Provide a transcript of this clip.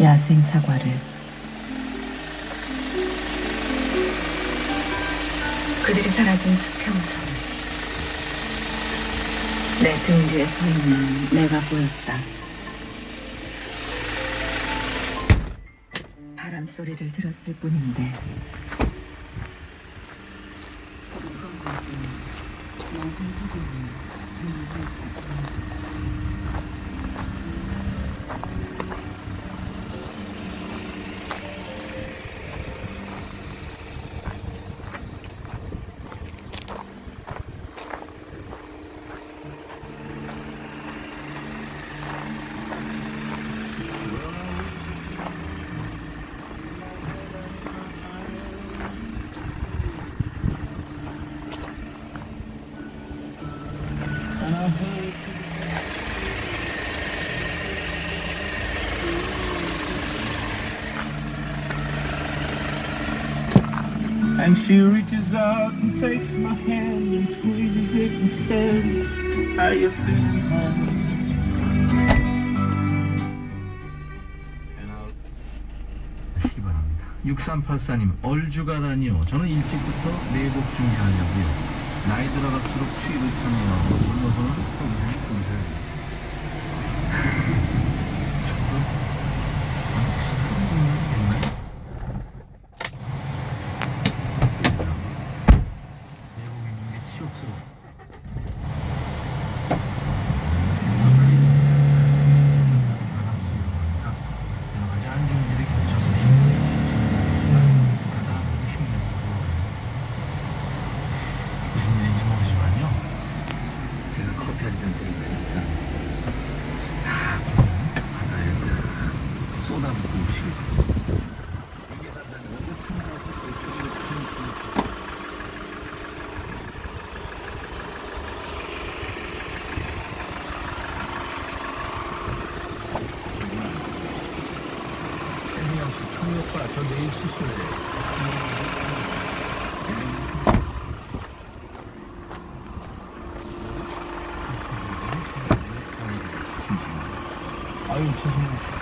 야생 사과를. 그들이 사라진 수평선. 내 등 뒤에 서 있는 내가 보였다. 바람 소리를 들었을 뿐인데 And she reaches out and takes my hand and squeezes it and says, How you feeling, honey? 바랍니다. 6384님, 얼주가라니요. 저는 일찍부터 내복 준비하려고요. 나이 들어갈수록 추위를 타네요. 젊어서는 있나요? 내복 입는 게 치욕스러워. 여러 가지 안정들이 겹쳐서 힘들게 지치는 가다 보면 힘내서 무슨 일인지 모르지만요 한잔 드릴 테니까. 다다 쏟아붓고 씨, 청력과 저 내일 수술해요. 아유, 죄송합니다.